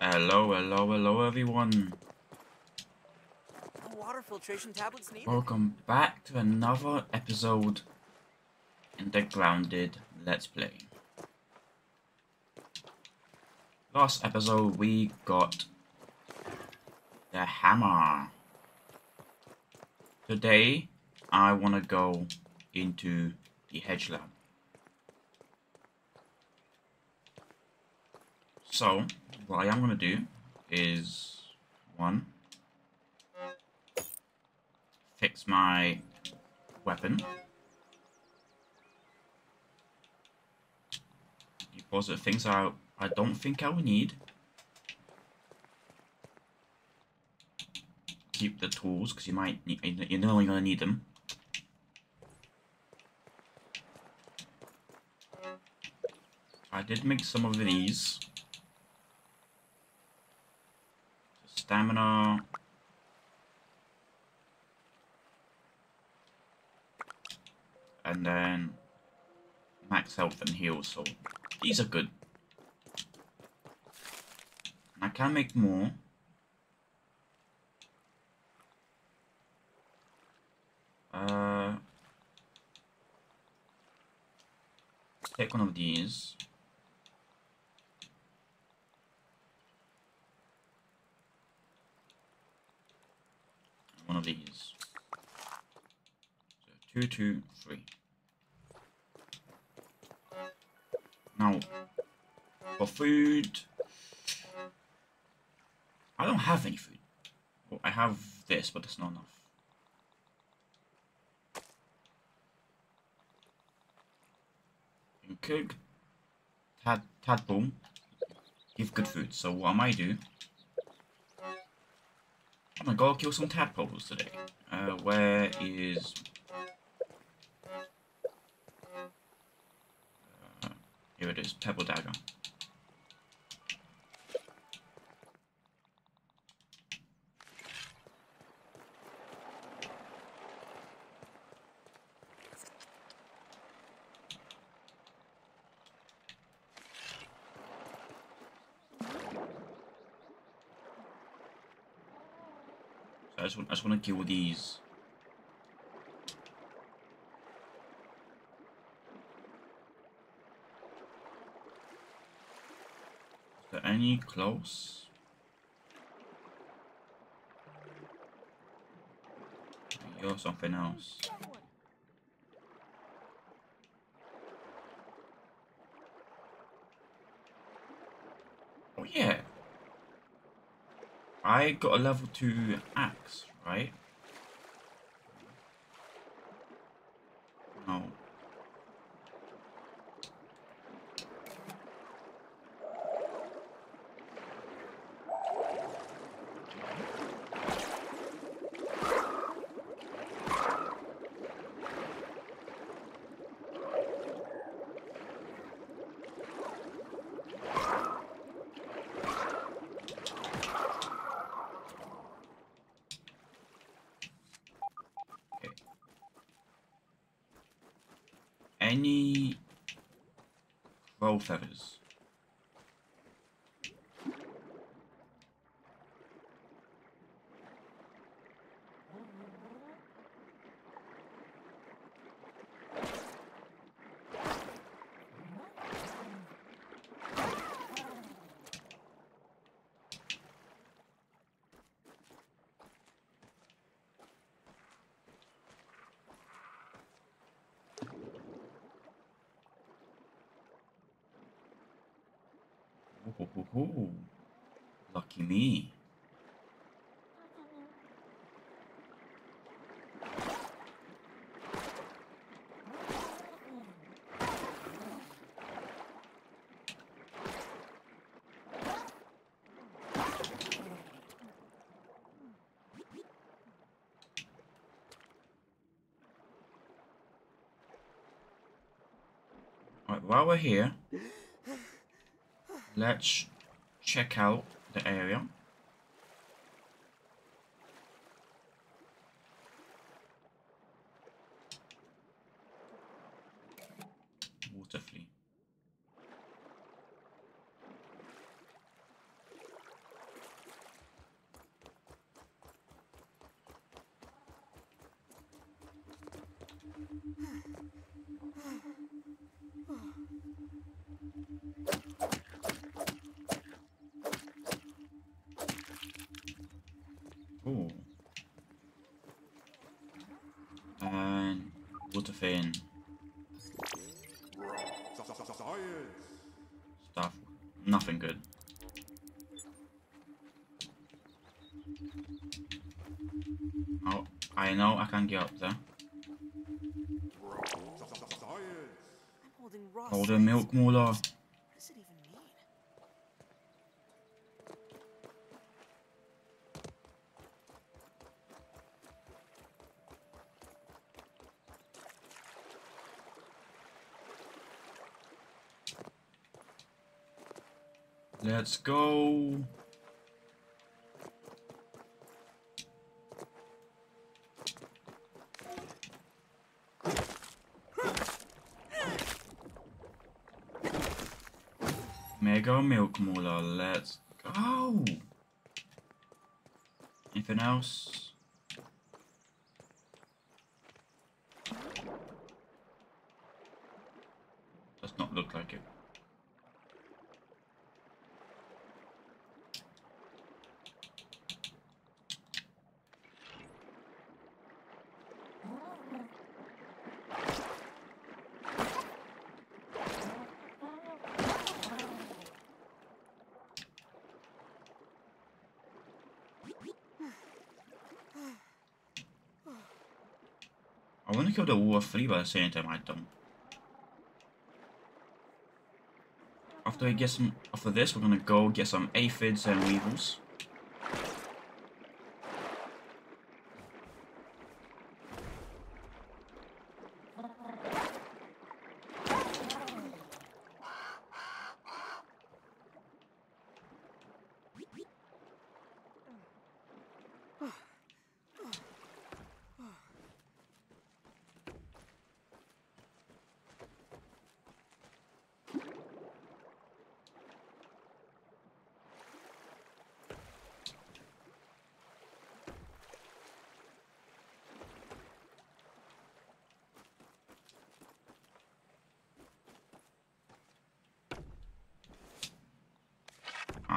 Hello, hello, hello, everyone. Water filtration tablets needed. Welcome back to another episode in the Grounded Let's Play. Last episode, we got the hammer. Today, I want to go into the hedge lab. So, what I am going to do is one, fix my weapon. Deposit things I, I don't think I will need. Keep the tools because you might need, you're only going to need them. I did make some of these. Stamina. And then max health and heal, so these are good. I can make more. Uh, take one of these. One of these. So two, two, three. Now, for food, I don't have any food. Well, I have this, but that's not enough. And cook tad tadpole give good food. So what I might do? Oh my god, kill some tadpoles today. Uh, where is Here it is, Pebble Dagger. I just want, I just want to kill these. Is there any close? You're something else. Oh yeah. I got a level 2 axe, right? No. Ooh, ooh, ooh. Lucky me. Right, while we're here, let's check out the area. Water flea. Cool. And water fin stuff. Nothing good. Oh, I know I can get up there. Holding milk molar. What does it even mean? Let's go. Mega milk molar, let's go. Anything else? Does not look like it. I want to kill the War 3 by the same time I don't. After I get some, after this, we're gonna go get some aphids and weevils.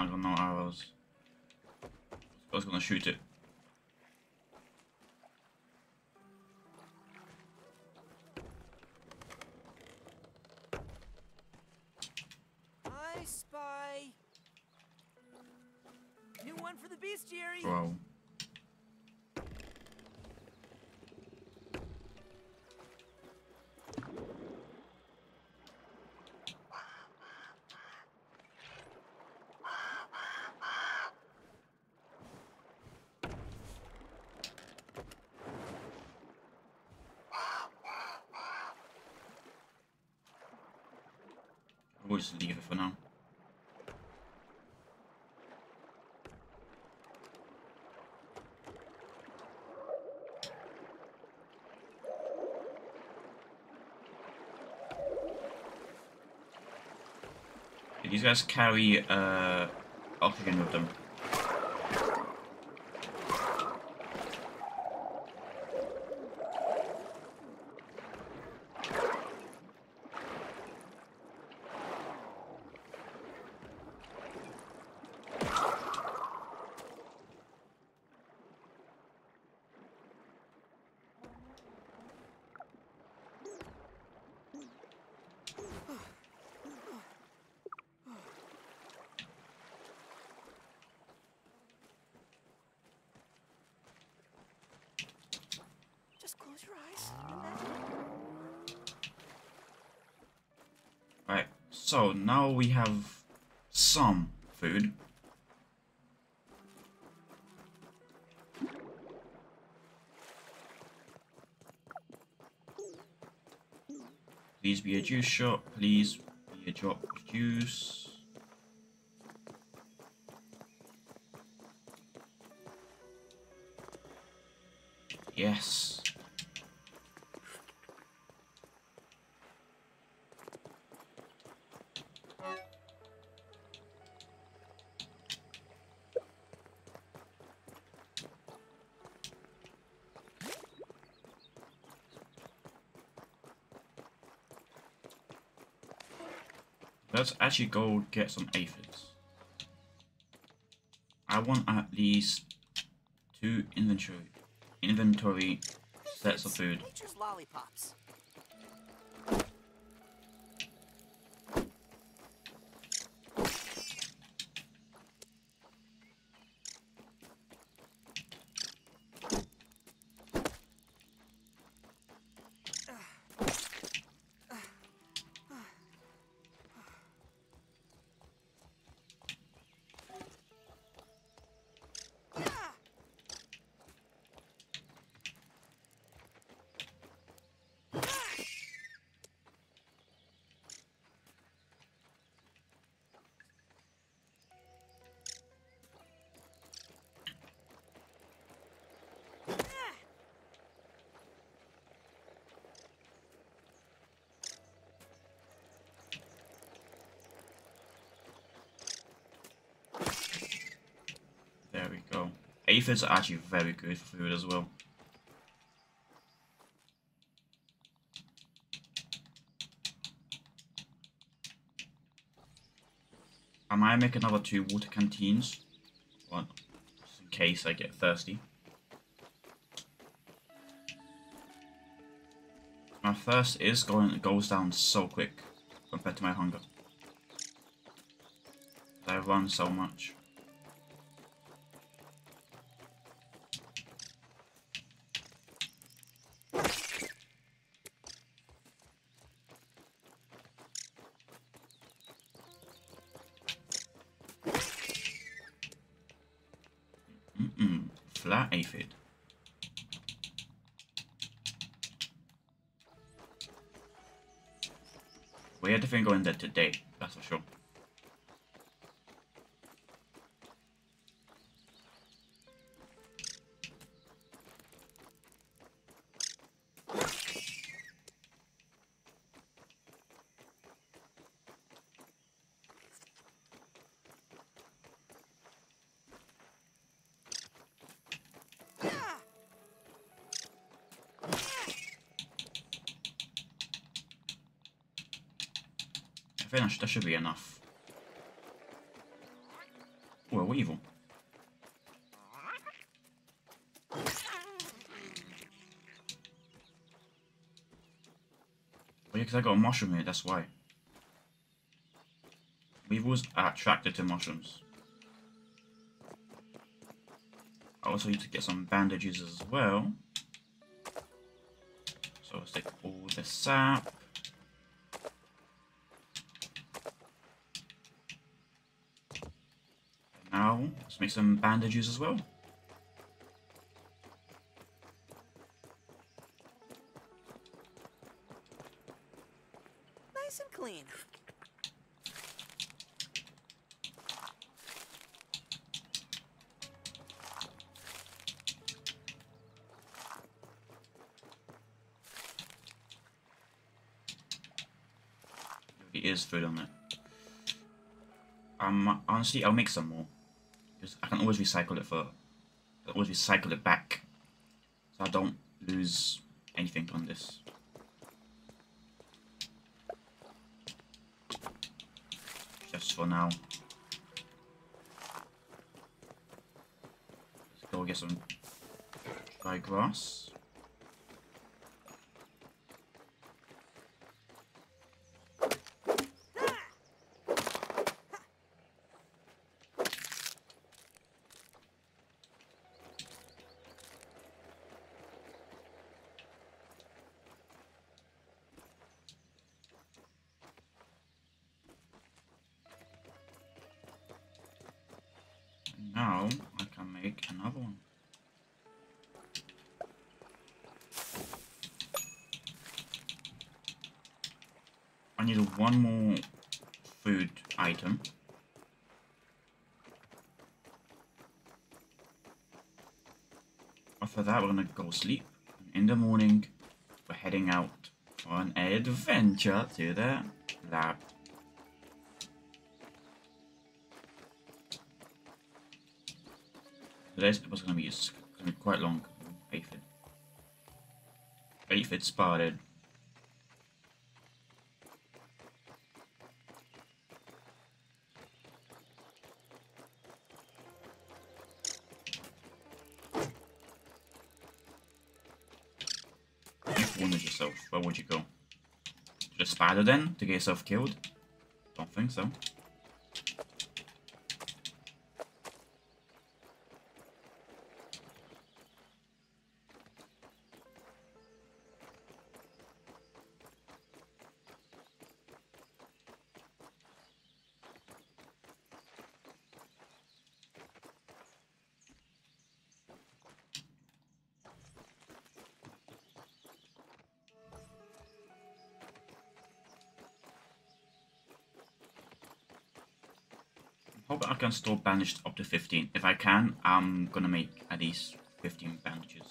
I got no arrows. I was gonna shoot it. We'll just leave it for now. These guys carry uh, oxygen with them. Just close your eyes. and Right, so now we have some food. Please be a juice shop, please be a drop juice. Yes. Let's actually go get some aphids. I want at least Two inventory inventory sets of food. Aphids are actually very good for food as well. I might make another two water canteens. Just in case I get thirsty. My thirst is going goes down so quick compared to my hunger. I run so much. We had to go in there today, that's for sure. That should, be enough. Well, we're evil. Oh yeah, because I got a mushroom here, that's why. Weevils are attracted to mushrooms. I also need to get some bandages as well. So let's take all the sap. Now, let's make some bandages as well. Nice and clean. It is food on it. Um, honestly, I'll make some more. Because I can always recycle it for, I always recycle it back, so I don't lose anything on this. Just for now. Let's go get some dry grass. Now I can make another one. I need one more food item. After that, we're gonna go sleep. In the morning, we're heading out for an adventure to the lab. Today's episode's going to be, it's gonna be quite long. Aphid. Aphid spotted. Yourself. Where would you go? To the spider then? To get yourself killed? Don't think so. Hope I can store bandaged up to 15. If I can, I'm gonna make at least 15 bandages.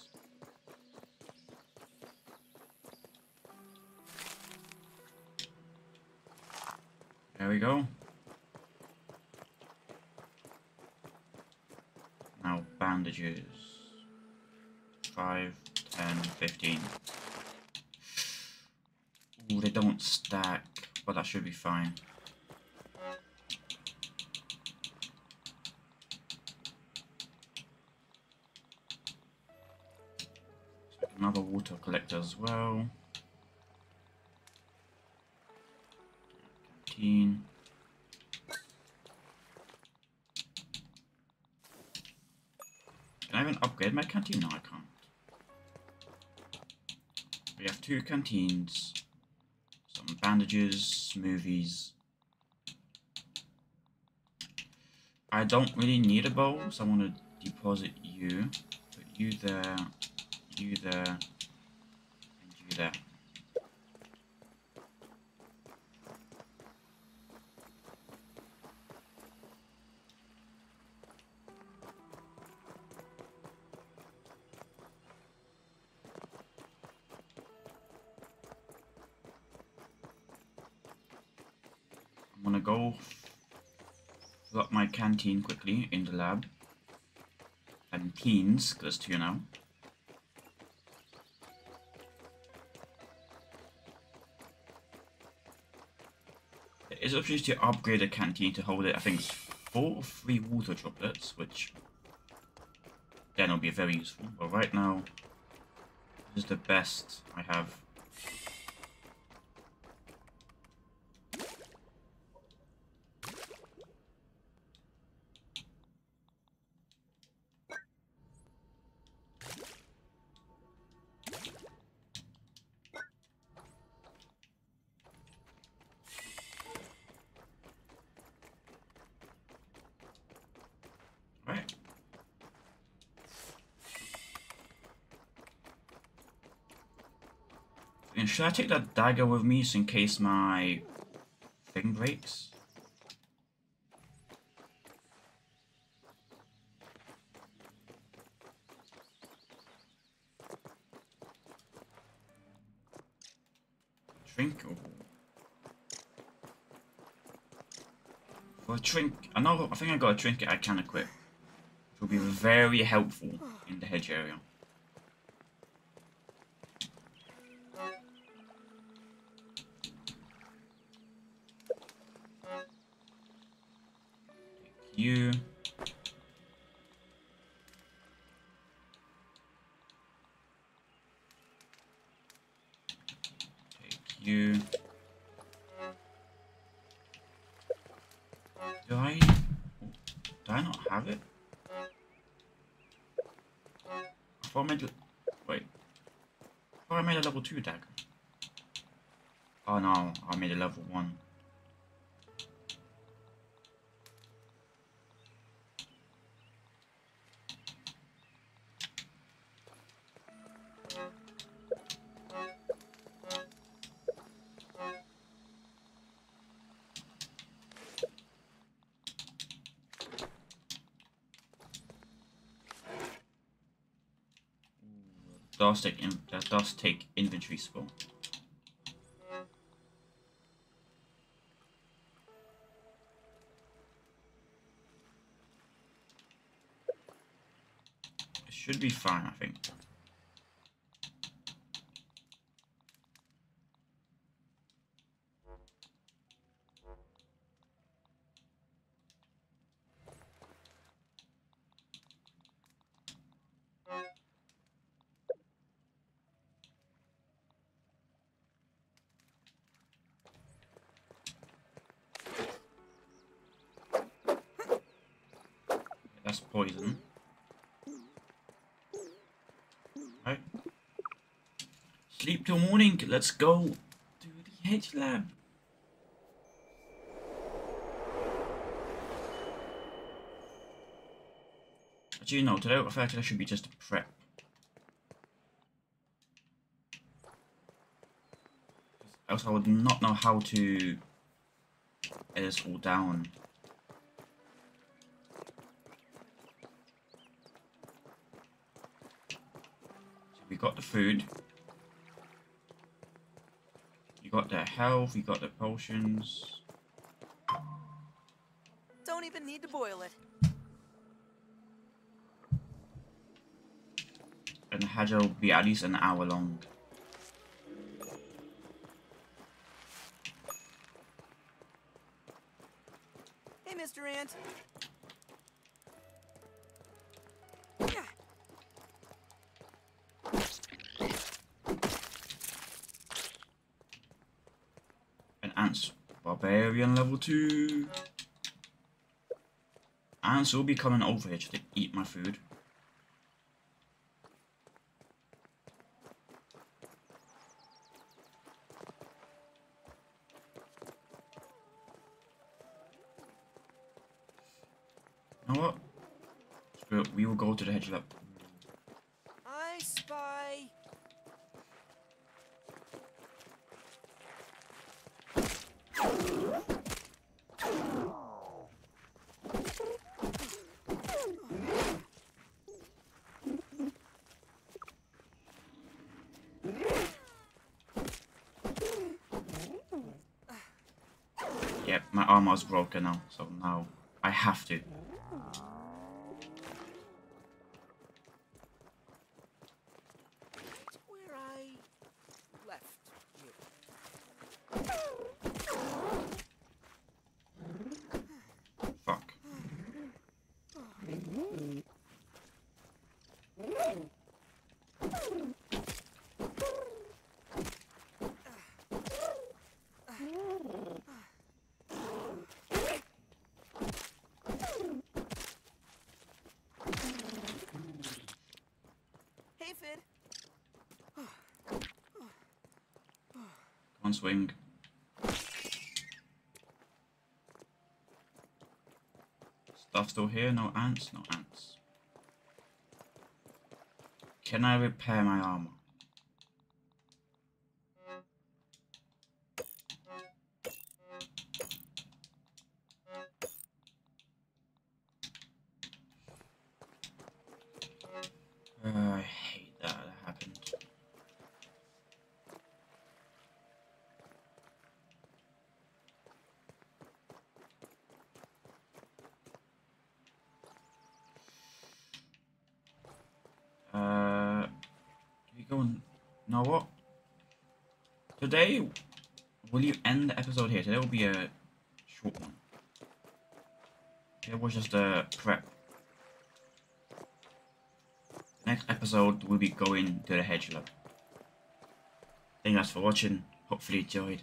There we go. Now bandages. 5, 10, 15. Ooh, they don't stack, but that should be fine. Another water collector as well. Canteen. Can I even upgrade my canteen? No, I can't. We have two canteens, some bandages, smoothies. I don't really need a bowl, so I want to deposit you. Put you there, you there, there. I'm gonna go up my canteen quickly in the lab. Canteens, because there's two now. There is options to upgrade a canteen to hold it, I think, four or three water droplets, which then will be very useful. But right now, this is the best I have. And should I take that dagger with me just in case my thing breaks? Drink. Oh. For a trink, I know. I think I got a trinket I can equip, which will be very helpful in the hedge area. Made a level 2 deck. Oh no, I made a level 1. Does take in, that does take inventory spell. It should be fine, I think. Poison. Right. Sleep till morning. Let's go to the hedge lab. Actually, no. Today, I feel like today should be just a prep. Else, I would not know how to get this all down. The food. You got the health, you got the potions. Don't even need to boil it. And the hedge will be at least an hour long. Hey, Mr. Ant. Barbarian level 2. Ants will be coming over here to eat my food. You know what? Screw it, we will go to the hedge lab. I spy. My broken now, so now I have to. It's where I left you. Fuck. Hey, Fid. Come on, swing. Stuff still here? No ants? No ants. Can I repair my armor? Know what? Today, will you end the episode here? Today will be a short one. It was just a prep. Next episode, we'll be going to the hedge lab. Thank you guys for watching. Hopefully you enjoyed,